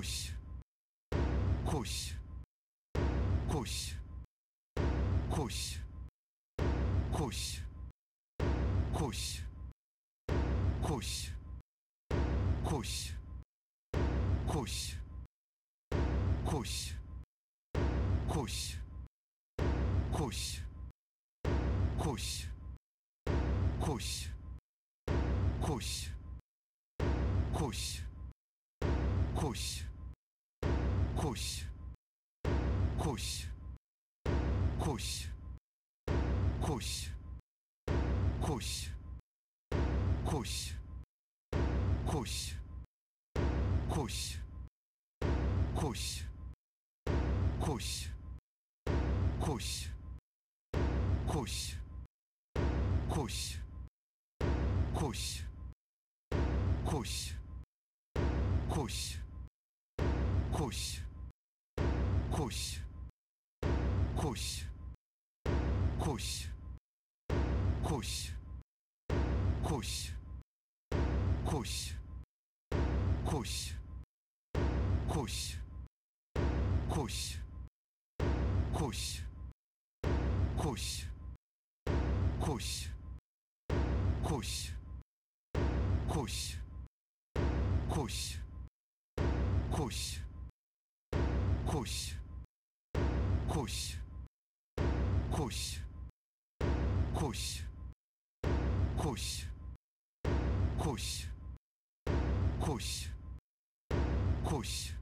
コシコシコシコシコシコシコシコシコシコシコシコシコシコシコシコシコシコシコシ push push push push push push push push push push push push push push push push push push push push push push push push push push push push push push push push push push кусь, кусь, кусь, кусь, кусь, кусь, кусь.